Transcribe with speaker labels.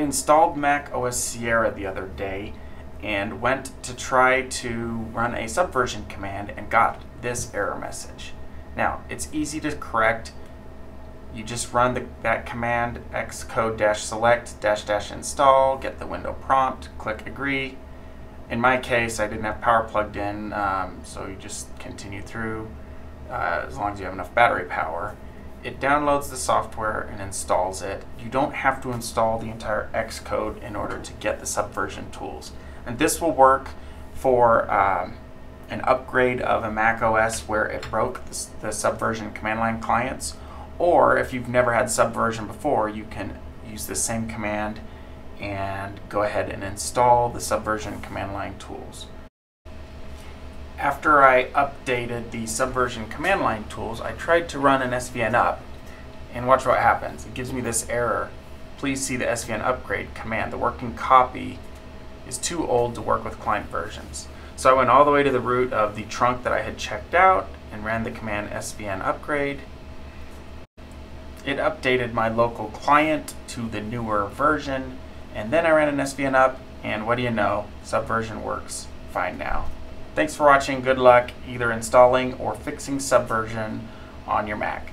Speaker 1: installed Mac OS Sierra the other day and went to try to run a subversion command and got this error message. Now, it's easy to correct. You just run the, that command xcode-select dash dash install, get the window prompt, click agree. In my case, I didn't have power plugged in, um, so you just continue through uh, as long as you have enough battery power it downloads the software and installs it. You don't have to install the entire Xcode in order to get the Subversion tools. And this will work for um, an upgrade of a Mac OS where it broke the, the Subversion command line clients, or if you've never had Subversion before, you can use the same command and go ahead and install the Subversion command line tools after I updated the Subversion command line tools, I tried to run an SVN up, and watch what happens. It gives me this error. Please see the SVN upgrade command. The working copy is too old to work with client versions. So I went all the way to the root of the trunk that I had checked out and ran the command svn upgrade. It updated my local client to the newer version, and then I ran an svn up, and what do you know, Subversion works fine now. Thanks for watching. Good luck either installing or fixing Subversion on your Mac.